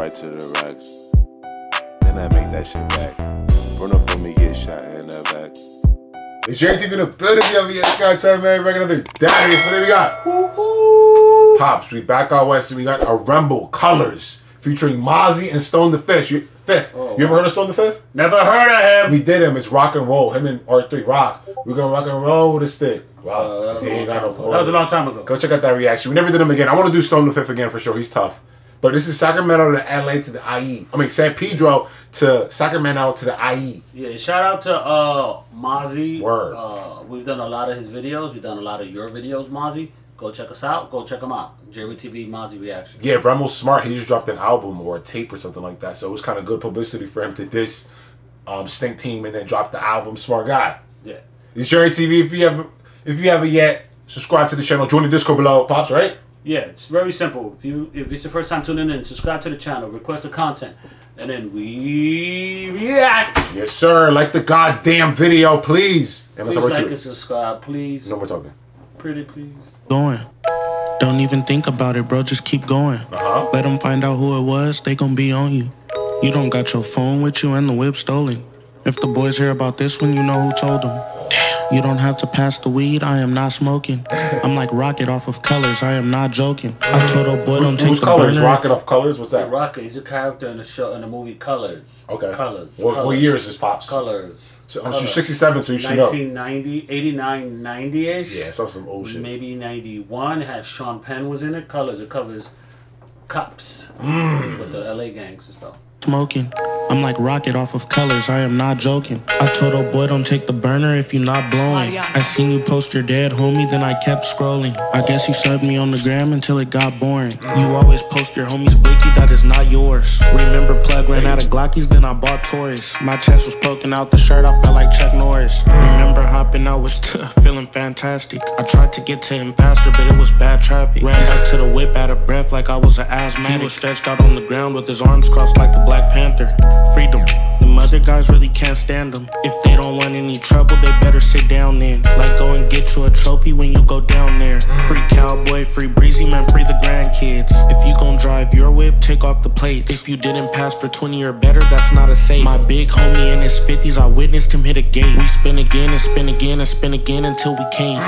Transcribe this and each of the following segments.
right to the racks. Then I make that shit back. Run up on me, get shot in the back. It's Jayren TV in the building, yo. We got Scott Time, man. Back another daddy. So there we got Pops. We back out west. and We got a Remble Colors featuring Mozzy and Stoneda5th. You, Fifth. Oh, you ever heard of Stoneda5th? Never heard of him. We did him. It's rock and roll. Him and R3 rock. We're gonna rock and roll with a stick. Wow. Uh, that, was a long time no ago. that was a long time ago. Go check out that reaction. We never did him again. I want to do Stoneda5th again for sure. He's tough. But this is Sacramento to LA to the IE. I mean San Pedro to Sacramento to the. IE. Yeah, shout out to uh Mozzy. Word. Uh, we've done a lot of his videos. We've done a lot of your videos, Mozzy. Go check us out. Go check them out. Jayren TV Mozzy reaction. Yeah, Remble's smart. He just dropped an album or a tape or something like that. So it was kind of good publicity for him to diss um, Stink Team and then drop the album. Smart guy. Yeah. It's Jayren TV. If you have if you haven't yet, subscribe to the channel. Join the Discord below. Pops, right? Yeah, it's very simple. If you if it's your first time tuning in, subscribe to the channel, request the content, and then we react. Yes, sir. Like the goddamn video, please. And Please let's like to and subscribe, please. No more talking. Pretty please. going. Don't even think about it, bro. Just keep going. Uh-huh. Let them find out who it was. They gon' be on you. You don't got your phone with you and the whip stolen. If the boys hear about this one, you know who told them. You don't have to pass the weed. I am not smoking. I'm like rocket off of colors. I am not joking. I told old boy don't Who's, take who's the colors? burner. Rocket off colors? What's that? Rocket, he's a character in the show in the movie Colors. Okay. Colors. What, what year is this, Pops? Colors. So, I'm Colors. 67, so you should know. 1990, 89, 90 ish. Yeah, it's on some old shit. Maybe 91. It has Sean Penn was in it. Colors. It covers cops Mm. with the LA gangs and stuff. Smoking. I'm like rocket off of colors. I am not joking. I told old boy don't take the burner if you not blowing. I seen you post your dead homie, then I kept scrolling. I guess you subbed me on the gram until it got boring. You always post your homies blicky, that is not yours. Remember plug ran out of Glockies, then I bought Taurus. My chest was poking out the shirt, I felt like Chuck Norris. Remember hopping out was feeling fantastic. I tried to get to him faster, but it was bad traffic. Ran back to the whip out of breath like I was an asthmatic. He was stretched out on the ground with his arms crossed like the Black Panther. Freedom. Them other guys really can't stand them. If they don't want any trouble, they better sit down then. Like go and get you a trophy when you go down there. Free cowboy, free breezy man, free the grandkids. If you gon' drive your whip, take off the plates. If you didn't pass for 20 or better, that's not a safe. My big homie in his 50s, I witnessed him hit a gate. We spin again and spin again and spin again until we came.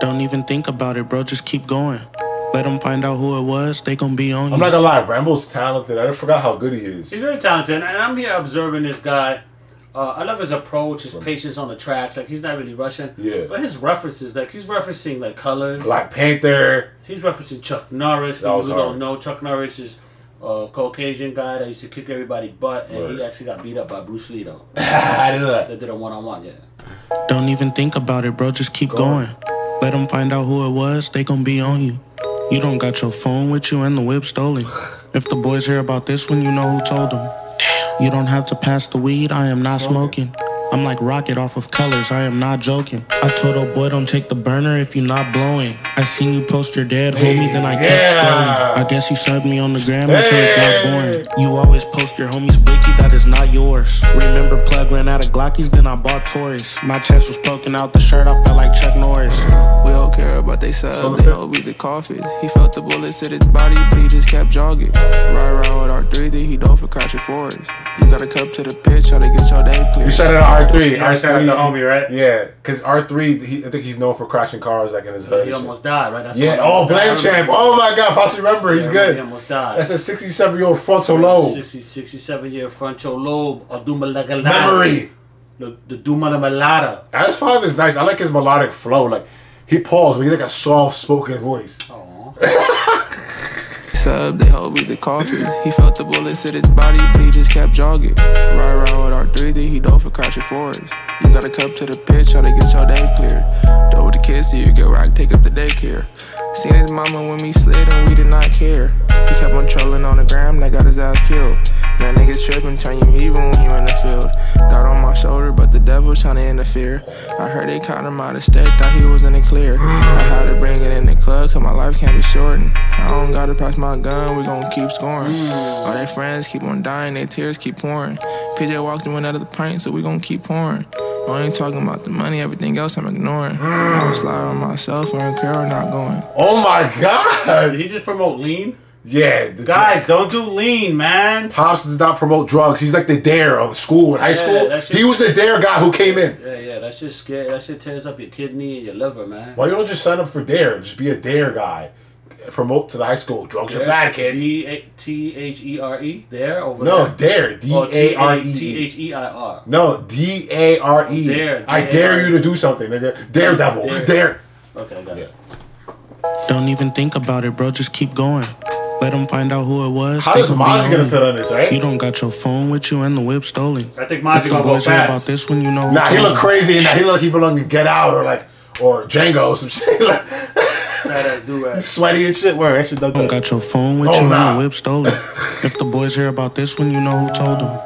Don't even think about it, bro. Just keep going. Let them find out who it was. They gon' be on you. I'm not gonna lie, Remble's talented. I forgot how good he is. He's very talented, and I'm here observing this guy. Uh, I love his approach, his patience on the tracks. Like he's not really rushing. Yeah. But his references, like he's referencing like colors. Black Panther. He's referencing Chuck Norris. For That you who don't know, Chuck Norris is a Caucasian guy that used to kick everybody butt, and he actually got beat up by Bruce Lee though. I didn't know that. They did a one on one, yeah. Don't even think about it, bro. Just keep going. Let them find out who it was. They gon' be on you. You don't got your phone with you and the whip stolen. If the boys hear about this one, you know who told them. You don't have to pass the weed. I am not smoking. I'm like rocket off of colors. I am not joking. I told old boy don't take the burner if you not blowing. I seen you post your dead homie, then I kept Yeah. scrolling. I guess you served me on the gram until it got Hey. boring. You always post your homies blicky, that is not yours. Remember plug ran out of Glockies, then I bought Taurus. My chest was poking out the shirt, I felt like Chuck Norris. We don't care about they sub, So they the- hold me the coffin. He felt the bullets hit his body, but he just kept jogging. Ride around with our 3 then he dove for crashing forwards. You gotta come to the pitch, how to get your day clear. We shout out R3. Yeah, shout out R3 to homie, right? Yeah, because R3, I think he's known for crashing cars like in his hood. He and almost died, right? That's. Yeah, what- oh, I Blank remember. Champ. Oh my god, Posse remember, he's Yeah, good. He almost died. That's a 67 year old frontal lobe. 67 year frontal lobe, or Duma Lagalada. Memory. The, the Duma la Malada. As five is nice. I like his melodic flow. Like, he paused, but he's like a soft spoken voice. Aw. Sub, they hold me the coffee. He felt the bullets hit his body, but he just kept jogging. Ride around with our 3 then he dove for crashing forwards. You gotta come to the pitch, how to get your day clear. Dove with the kids, so you get rock, take up the daycare. Seen his mama when we slid and we did not care. He kept on trolling on the gram, that got his ass killed. That niggas tripping, turn you even when you in the field. Got on my shoulder, but the devil tryna interfere. I heard they caught him out of state, thought he was in the clear. I had to bring it in the club, cause my life can't be shortened. I don't gotta pass my gun, we gon' keep scoring. All their friends keep on dying, their tears keep pouring. PJ walked and went out of the pint, so we gon' keep pouring. I ain't talking about the money, everything else I'm ignoring. I was slide on myself, wearing curl, not going. Oh my god. Did he just promote lean? Yeah, the Guys, don't do lean, man. Pops does not promote drugs. He's like the dare of school in high Yeah, school. that shit- He was the dare guy who came in. Yeah, yeah, that shit scary. That shit tears up your kidney and your liver, man. Why you don't just sign up for dare? Just be a dare guy. Promote to the high school. Drugs are bad, kids. D A T H E R E. There over No, there. dare. D Oh, A R T E. H E I R. No, D A R E. Oh, dare, I dare you to do something, nigga. Daredevil. Dare. Dare. Okay, I got it. Don't even think about it, bro. Just keep going. Let them find out who it was. How They is could Mozzy gonna you. fit on this, right? You don't got your phone with you and the whip stolen. I think If Mozzy the gonna go boys hear about this one, you know who Nah, he look crazy and that he look like he belong in Get Out or like or Django or some shit. like, Badass do-rag. sweaty and shit. Where that shit don't don't got your phone with Oh, you nah. and the whip stolen. if the boys hear about this one, you know who told them.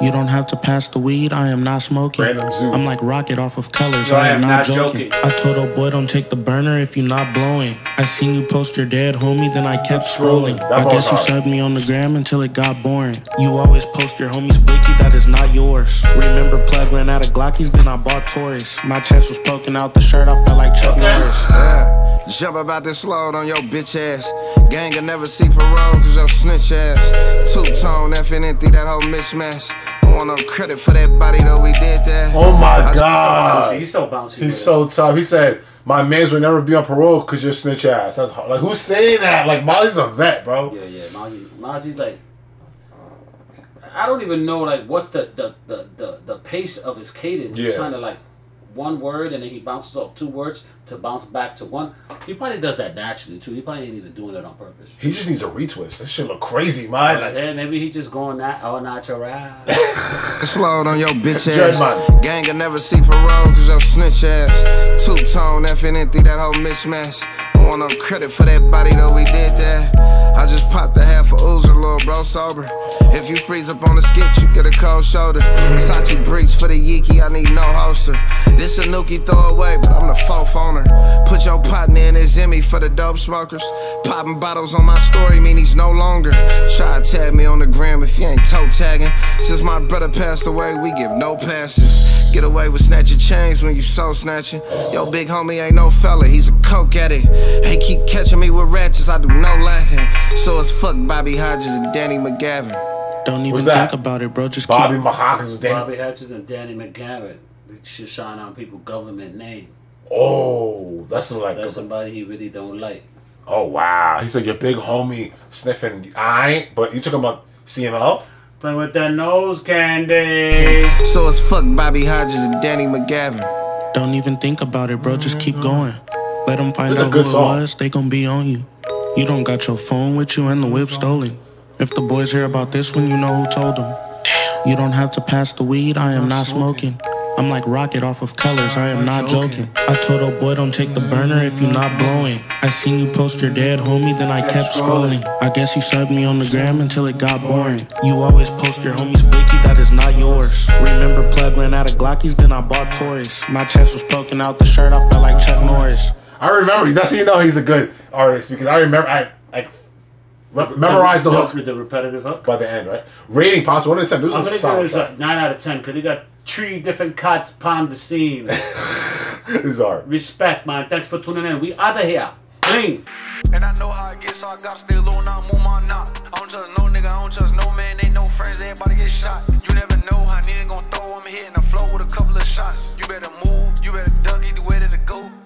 You don't have to pass the weed, I am not smoking. I'm like rocket off of colors, Yo, I am not, joking. joking. I told old boy don't take the burner if you're not blowing. I seen you post your dead homie, then I kept scrolling. I guess you hard. subbed me on the gram until it got boring. You always post your homies blicky, that is not yours. Remember plug ran out of Glockies, then I bought Taurus. My chest was poking out the shirt, I felt like Chuck Norris. Yeah. Jump about this load on your bitch ass. Gang will never see parole cause your snitch ass. Two tone effing empty that whole mismatch. Don't want no credit for that body though we did that. Oh my Bouncy, god. He's so bouncy. He's so tough. He said, "My man's will never be on parole because you're snitch ass." That's hard. like who's saying that? Like Molly's a vet, bro. Yeah, yeah. Mozzy, Mozzy's like. I don't even know like what's the the the the, the pace of his cadence. Yeah. It's kind of like one word and then he bounces off two words to bounce back to one. He probably does that naturally too. He probably ain't even doing it on purpose. He just needs a retwist. That shit look crazy, man. Like, yeah, maybe he just going that all natural. This load on your bitch ass. Gang will never see parole cause your snitch ass. Two tone effing empty that whole mismatch. Don't want no credit for that body though we did that. I just popped a half bro, sober. If you freeze up on the skit, you get a cold shoulder. Sachi breach for the Yiki, I need no holster. This a nookie throwaway, but I'm the fourth owner. Put your partner in his Emmy for the dope smokers. Popping bottles on my story mean he's no longer. Try to tag me on the gram if you ain't toe tagging. Since my brother passed away, we give no passes. Get away with snatching chains when you soul snatching. Yo, big homie ain't no fella, he's a coke addict. Hey, keep catching me with ratchets, I do no lacking. So it's fuck Bobby Hodges and Danny McGavin. Don't even think about it, bro. Just Bobby keep. Mahawkins Danny. Bobby Hatches and Danny McGavin. They should shine on people government name. Oh, that's like. That's somebody he really don't like. oh wow. He said your big homie sniffing. I ain't. But you talking about CML? Playing with that nose candy. So it's fuck Bobby Hodges and Danny McGavin. Don't even think about it, bro. Just keep going. Let them find It's out who good it song. was. They gon' be on you. You don't got your phone with you and the whip stolen. If the boys hear about this one, you know who told them. You don't have to pass the weed. I am not smoking. I'm like rocket off of colors. I am not joking. I told old boy don't take the burner if you not blowing. I seen you post your dead homie, then I kept scrolling. I guess you subbed me on the gram until it got boring. You always post your homies blicky, that is not yours. Remember plug ran out of Glockies, then I bought Taurus. My chest was poking out the shirt, I felt like Chuck Norris. I remember. That's how you know he's a good artist because I remember. I like rep- memorized the hook The repetitive hook. by the end, right? Rating possible. One to ten. This I'm gonna solid give this track. a nine out of ten because he got three different cuts palm the scene. This is hard. Respect, man. Thanks for tuning in. We out of here. Bling. And I know how it gets, so I gotta stay low now, move my knot. I don't trust no nigga, I don't trust no man, ain't no friends, everybody get shot. You never know how nigga gon' throw, I'm hitting the flow with a couple of shots. You better move, you better duck, either way to go, you'll get got.